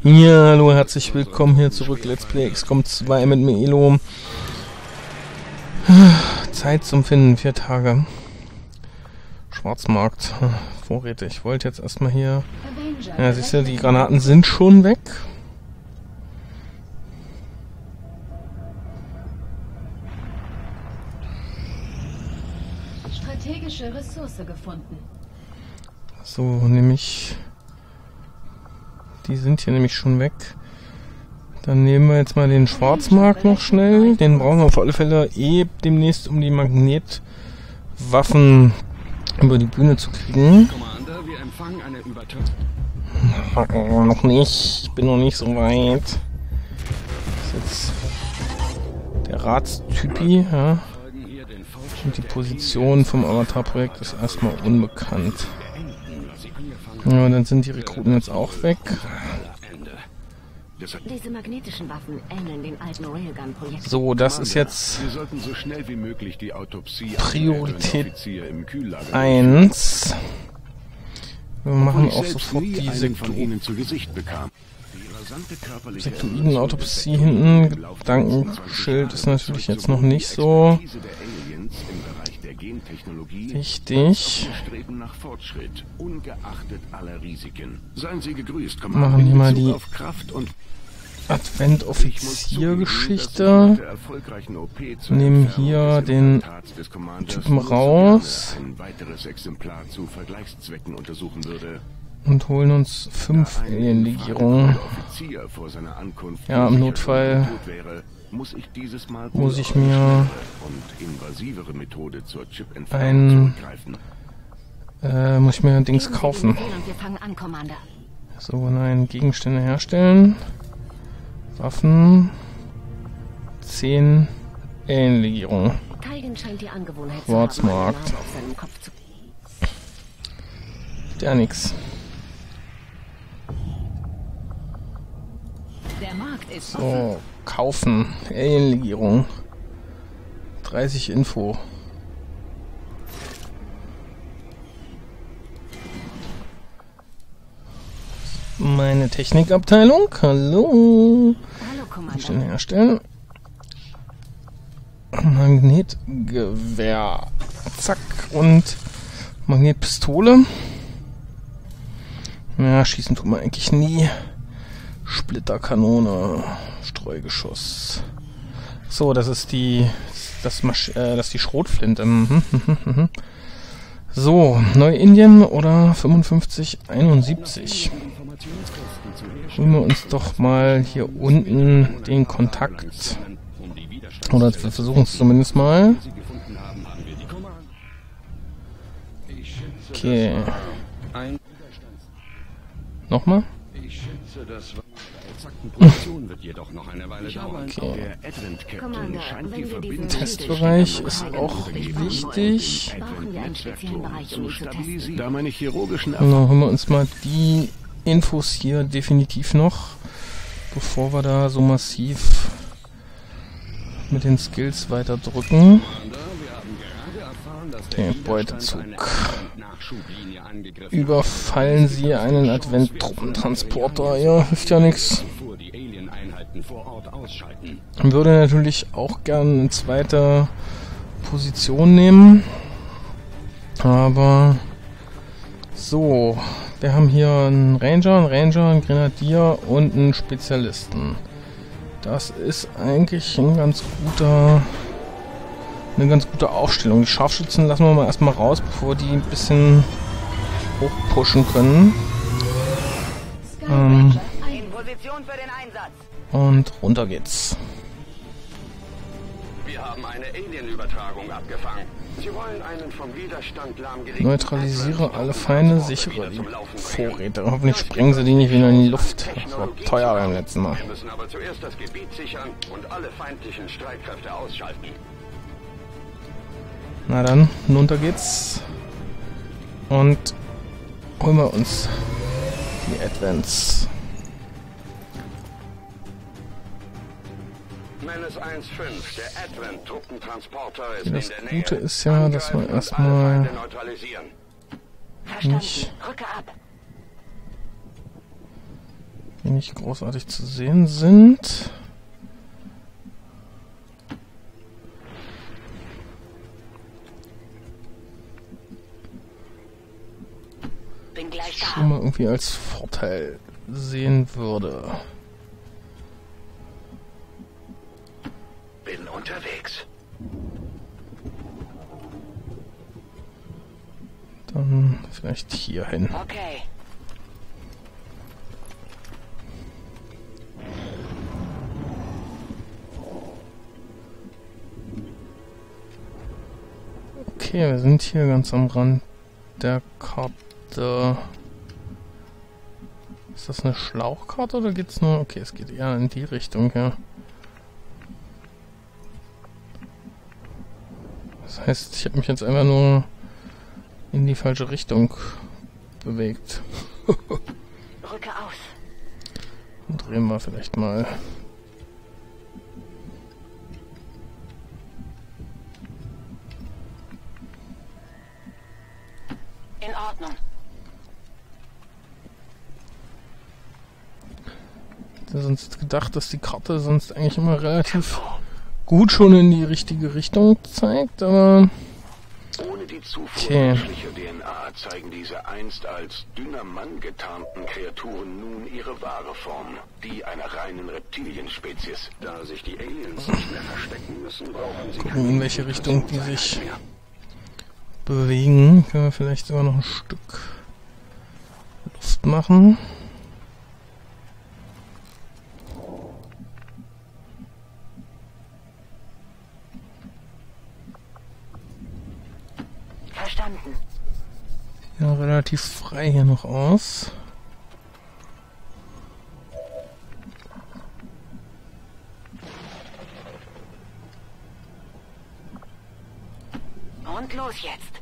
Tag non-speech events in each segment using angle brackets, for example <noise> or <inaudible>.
Ja, hallo, herzlich willkommen hier zurück. Let's Play XCOM 2 mit mir, Elo. Zeit zum Finden, vier Tage. Schwarzmarkt, Vorräte. Ich wollte jetzt erstmal hier... Ja, siehst du, die Granaten sind schon weg. Strategische Ressource gefunden. So, nämlich... Die sind hier nämlich schon weg. Dann nehmen wir jetzt mal den Schwarzmarkt noch schnell. Den brauchen wir auf alle Fälle eh demnächst, um die Magnetwaffen über die Bühne zu kriegen. Äh, noch nicht. Ich bin noch nicht so weit. Das ist jetzt der Ratstypi, ja. Und die Position vom Avatar-Projekt ist erstmal unbekannt. Ja, dann sind die Rekruten jetzt auch weg. Ende. Deshalb Diese magnetischen Waffen ähneln den alten Railgun-Projekten. So, das ist jetzt Wir sollten so schnell wie möglich die Autopsie Priorität an Offizier im Kühllager 1. Wir machen auch sofort die Sektoiden-Autopsie hinten. Gedankenschild ist natürlich jetzt noch nicht so Expertise der Aliens im Bereich der Gentechnologie wichtig. streben nach Fortschritt, ungeachtet aller Risiken. Seien Sie gegrüßt, Machen Commander. wir In mal die auf Kraft und Advent-Offizier-Geschichte. Nehmen hier den Typen raus. Ein weiteres Exemplar zu Vergleichszwecken untersuchen würde. und holen uns fünf Alien-Legierungen. Ja, im Notfall muss ich dieses Mal muss ich mir schnellere und invasivere Methode zur ein-. Äh, muss ich mir Dings kaufen. So, nein, Gegenstände herstellen. Waffen. 10 Alien-Legierungen. Keigen scheint die Angewohnheit Schwarzmarkt. Der nix. Der Markt ist offen. So, kaufen. Alien-Legierung. 30 Info. Meine Technikabteilung. Hallo. Hallo. Gegenstände herstellen. Magnetgewehr. Zack. Und Magnetpistole. Ja, schießen tut man eigentlich nie. Splitterkanone. Streugeschoss. So, das ist die. Das, Masch äh, das ist die Schrotflinte. Mhm, mhm, mhm. So, Neuindien oder 5571. Holen wir uns doch mal hier unten den Kontakt. Oder wir versuchen es zumindest mal. Okay. Nochmal? Exakten Position wird jedoch noch eine Weile dauern. Okay. Der Testbereich ist auch wichtig. Da meine chirurgischen Dann holen wir uns mal die Infos hier definitiv noch, bevor wir da so massiv mit den Skills weiter drücken. Haben der Widerstand Beutezug. Überfallen Sie einen Advent-Truppentransporter. Ja, hilft ja nichts. Würde natürlich auch gern eine zweite Position nehmen. Aber so, wir haben hier einen Ranger, einen Ranger, einen Grenadier und einen Spezialisten. Das ist eigentlich ein ganz guter, eine ganz gute Aufstellung. Die Scharfschützen lassen wir mal erstmal raus, bevor wir die ein bisschen hochpushen können. Ähm, In Position für den Einsatz. Und runter geht's. Wir haben eine Alien-Übertragung abgefangen. Sie wollen einen vom Widerstand lahmgelegten Neutralisiere alle Feinde, sichere die Vorräte. Hoffentlich sprengen sie die nicht wieder in die Luft. Das war teuer beim letzten Mal. Wir müssen aber zuerst das Gebiet sichern und alle feindlichen Streitkräfte ausschalten. Na dann, runter geht's. Und holen wir uns die Advents. Das in der Nähe. Gute ist ja, dass wir erstmal. Nicht. Rücke ab. die nicht großartig zu sehen sind. Bin gleich da. schon mal irgendwie als Vorteil sehen würde. Dann vielleicht hier hin. Okay. Okay, wir sind hier ganz am Rand der Karte. Ist das eine Schlauchkarte oder geht's nur... Okay, es geht eher in die Richtung, ja. Das heißt, ich habe mich jetzt einfach nur in die falsche Richtung bewegt. Rücke aus. Drehen wir vielleicht mal. In Ordnung. Ich hätte sonst gedacht, dass die Karte sonst eigentlich immer relativ gut schon in die richtige Richtung zeigt, aber Zufuhr menschlicher DNA zeigen diese einst als dünner Mann getarnten Kreaturen nun ihre wahre Form, die einer reinen Reptilienspezies. Da sich die Aliens nicht mehr verstecken müssen, brauchen sie gucken, in welche Richtung die sich bewegen. Können wir vielleicht sogar noch ein Stück Luft machen. Verstanden. Ja, relativ frei hier noch aus. Und los jetzt.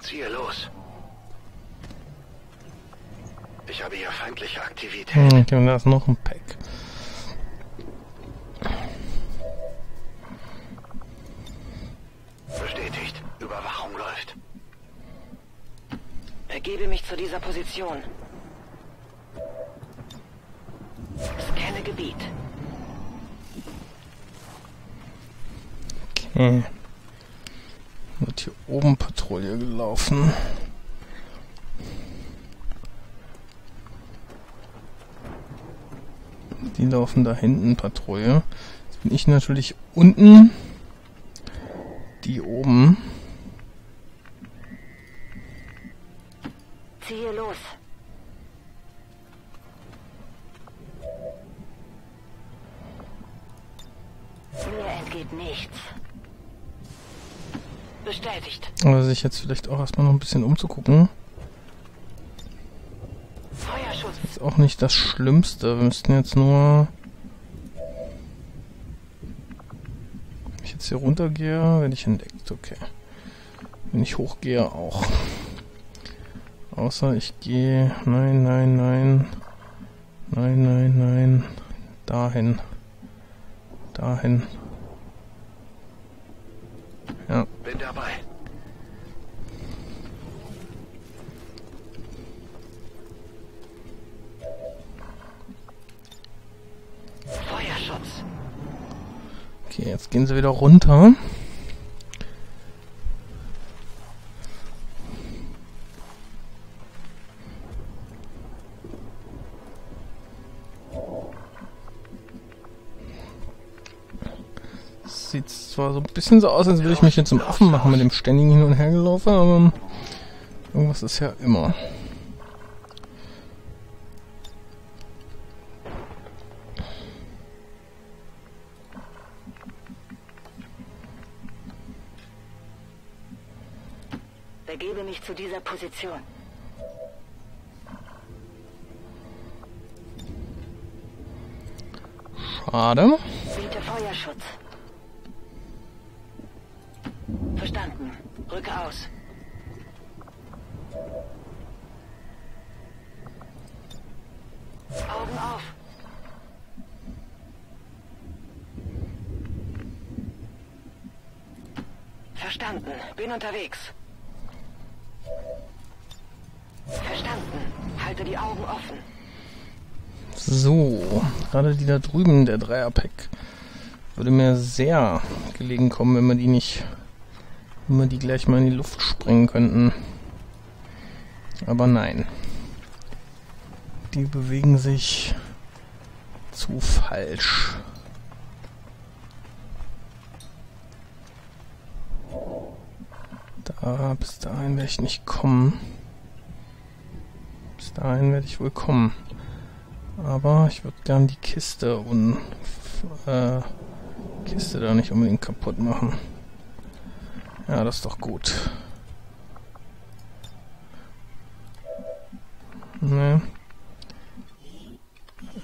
Ziehe los. Ich habe hier feindliche Aktivität. Hm, okay, und da ist noch ein Pack. Zu dieser Position. Scanne Gebiet. Okay. Wird hier oben Patrouille gelaufen. Die laufen da hinten Patrouille. Jetzt bin ich natürlich unten. Sich jetzt vielleicht auch erstmal noch ein bisschen umzugucken. Ist auch nicht das Schlimmste. Wir müssten jetzt nur. Wenn ich jetzt hier runtergehe, werde ich entdeckt. Okay. Wenn ich hochgehe, auch. Außer ich gehe. Nein, nein, nein. Nein, nein, nein. Dahin. Dahin. Ja. Bin dabei. Jetzt gehen sie wieder runter. Sieht zwar so ein bisschen so aus, als würde ich mich jetzt zum Affen machen mit dem ständigen Hin- und Hergelaufen, aber irgendwas ist ja immer. Position. Schade. Biete Feuerschutz. Verstanden. Rücke aus. Augen auf. Verstanden. Bin unterwegs. Halte die Augen offen. So, gerade die da drüben, der Dreierpack, würde mir sehr gelegen kommen, wenn wir die nicht, wenn wir die gleich mal in die Luft sprengen könnten. Aber nein. Die bewegen sich zu falsch. Da, bis dahin werde ich nicht kommen. Dahin werde ich wohl kommen. Aber ich würde gern die Kiste und äh, Kiste da nicht unbedingt kaputt machen. Ja, das ist doch gut. Ne.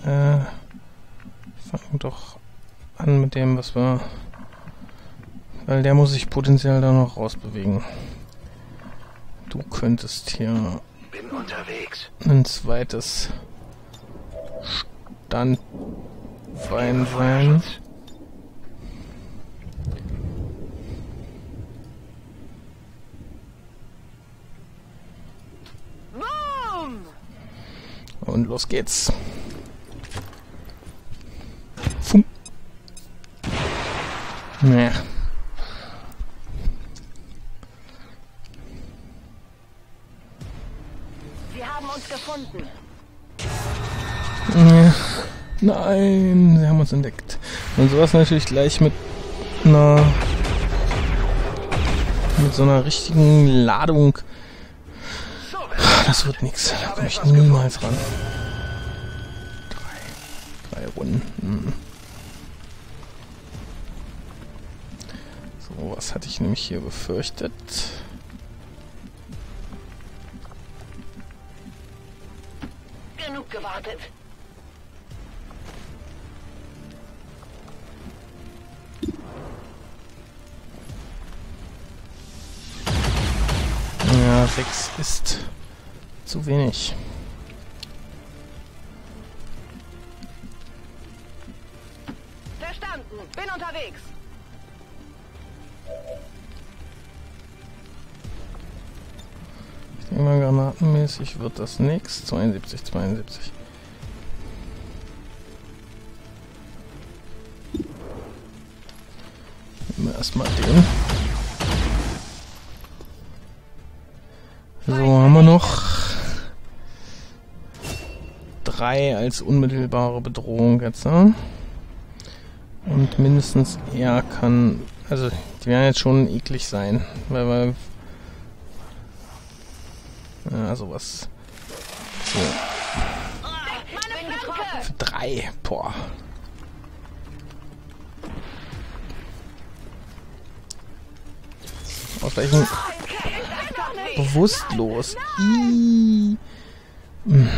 Äh, fangen doch an mit dem, was wir... Weil der muss sich potenziell da noch rausbewegen. Du könntest hier unterwegs. ein zweites Standbein sein. Und los geht's. Fum. Nee. Nein, sie haben uns entdeckt. Und sowas natürlich gleich mit einer mit so einer richtigen Ladung. Das wird nichts. Da komme ich niemals ran. Drei, drei Runden. Hm. So, was hatte ich nämlich hier befürchtet? Genug gewartet. Ja, sechs ist zu wenig. Verstanden. Bin unterwegs. Ich denke mal, granatenmäßig wird das nichts. 72, 72. Nehmen wir erstmal den. 3 als unmittelbare Bedrohung jetzt. Ne? Und mindestens er kann... Also, die werden jetzt schon eklig sein. Weil, weil... Ja, sowas. So. Für drei. Boah. Aus welchem... Bewusstlos. Ihhh. Hm.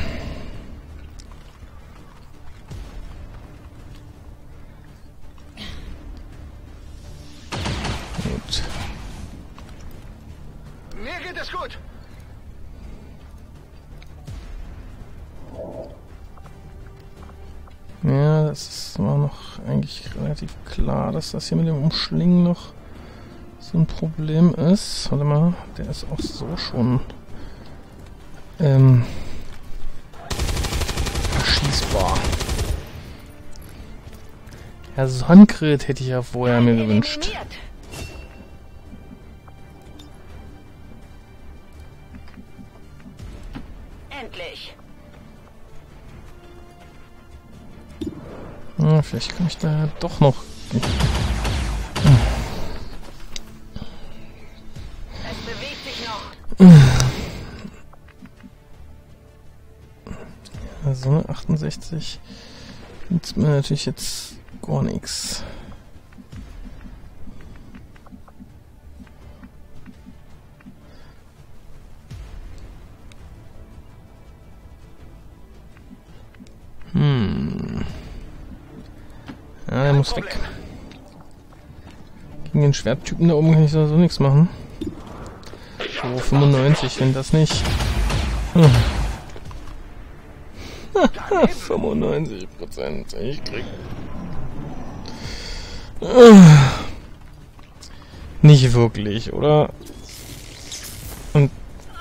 Dass das hier mit dem Umschlingen noch so ein Problem ist. Warte mal, der ist auch so schon ähm, erschießbar. Herr Sonnengrit hätte ich ja vorher mir gewünscht. Ja, vielleicht kann ich da doch noch. Es bewegt sich noch. Ne, 68 nützt mir natürlich jetzt gar nichts. Hm. Ja, der muss weg. Gegen den Schwerttypen da oben kann ich sowieso nichts machen. So, 95, wenn das nicht. Hm. <laughs> 95 Prozent. Ich krieg. Nicht wirklich, oder? Und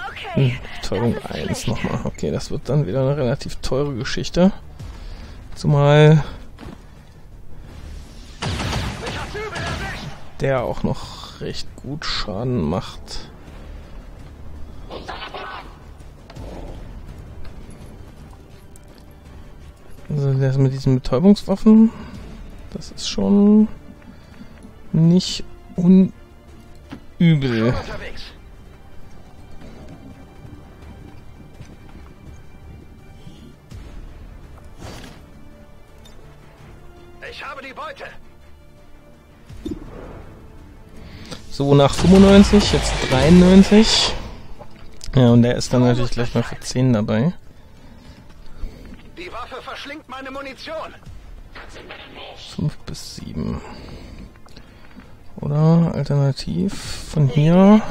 Okay. hm, ist 1 schlecht. nochmal. Okay, das wird dann wieder eine relativ teure Geschichte. Zumal der auch noch recht gut Schaden macht. Also das mit diesen Betäubungswaffen, das ist schon nicht unübel. Unterwegs. So, nach 95, jetzt 93. Ja, und der ist dann natürlich gleich mal für 10 dabei. Die Waffe verschlingt meine Munition. 5 bis 7. Oder alternativ von hier.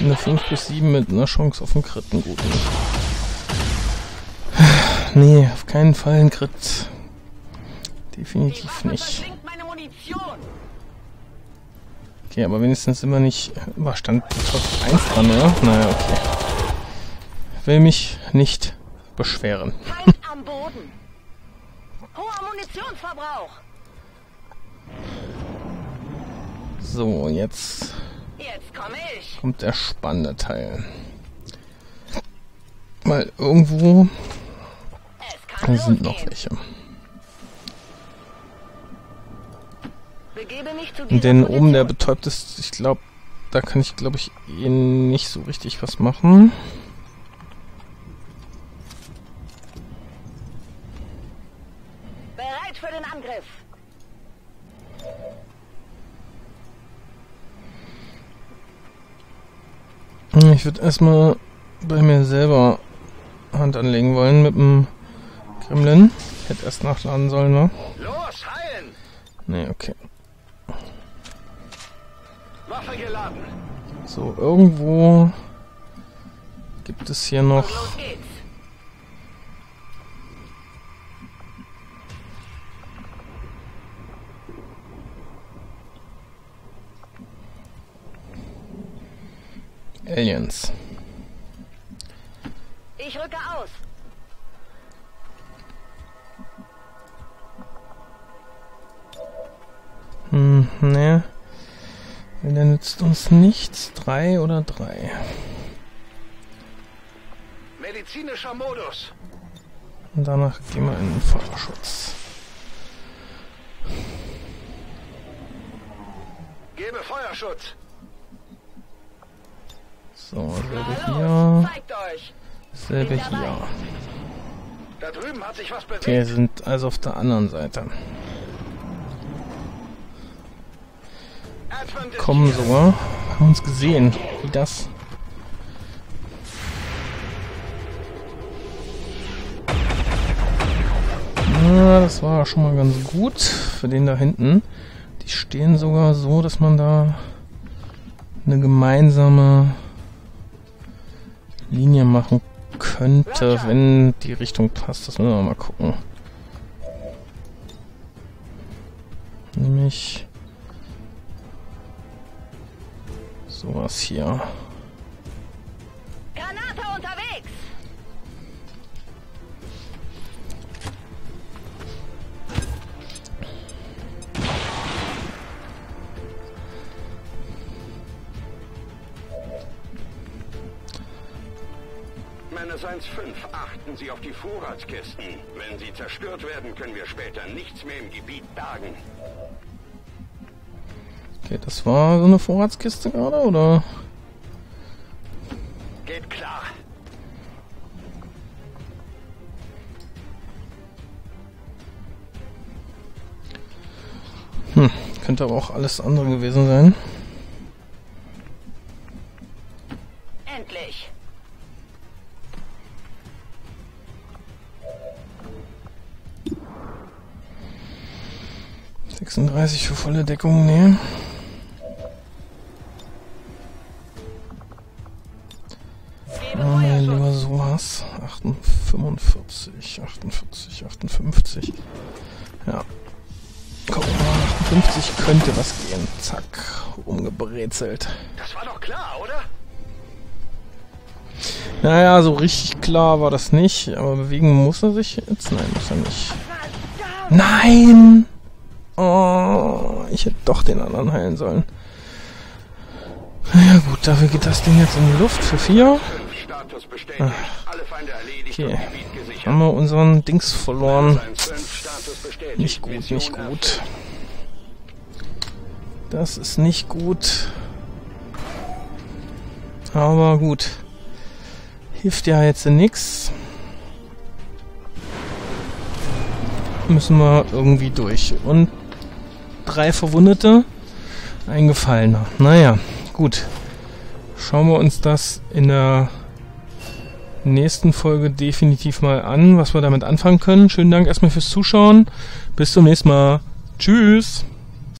Eine 5 bis 7 mit einer Chance auf einen Crit, einen guten. Nee, auf keinen Fall ein Crit. Definitiv nicht. Okay, aber wenigstens immer nicht überstand Top 1 dran, oder? Naja, okay. Will mich nicht beschweren. Feind am Boden. Hoher Munitionsverbrauch. So, jetzt Jetzt komme ich. kommt der spannende Teil. Weil irgendwo sind noch welche. Dieser Denn oben der betäubt ist, ich glaube, da kann ich, glaube ich, eh nicht so richtig was machen. Bereit für den Angriff. Ich würde erstmal bei mir selber Hand anlegen wollen mit dem Gremlin. Hätte erst nachladen sollen, ne? Los, heilen. Nee, okay. So, irgendwo gibt es hier noch. Aliens. Ich rücke aus. Hm, ne. Der nützt uns nichts. Drei oder drei. Medizinischer Modus. Und danach gehen wir in den Feuerschutz. Gebe Feuerschutz. So, selbe hier. Selbe hier. Da drüben hat sich was bewegt. Okay, sind also auf der anderen Seite. Advent ist Kommen sogar. Haben uns gesehen. Wie das? Na, das war schon mal ganz gut für den da hinten. Die stehen sogar so, dass man da eine gemeinsame Linie machen könnte, wenn die Richtung passt. Das müssen wir mal gucken. Nämlich sowas hier. Granate unterwegs. Männerseins 5, achten Sie auf die Vorratskisten. Wenn sie zerstört werden, können wir später nichts mehr im Gebiet bergen. Okay, das war so eine Vorratskiste gerade, oder? Geht klar. Hm, könnte aber auch alles andere gewesen sein. Endlich. 36 für volle Deckung, nee. 48, 48, 58. Ja. Guck mal, 58 könnte was gehen. Zack, umgebrezelt. Das war doch klar, oder? Naja, so richtig klar war das nicht, aber bewegen muss er sich jetzt? Nein, muss er nicht. Nein! Oh, ich hätte doch den anderen heilen sollen. Naja gut, dafür geht das Ding jetzt in die Luft für vier. Ach. Okay. Haben wir unseren Dings verloren. 1-5, Status bestätigt. Nicht gut, nicht gut. Das ist nicht gut. Aber gut. Hilft ja jetzt nix. Müssen wir irgendwie durch. Und drei Verwundete. Ein Gefallener. Naja, gut. Schauen wir uns das in der nächsten Folge definitiv mal an, was wir damit anfangen können. Schönen Dank erstmal fürs Zuschauen. Bis zum nächsten Mal. Tschüss.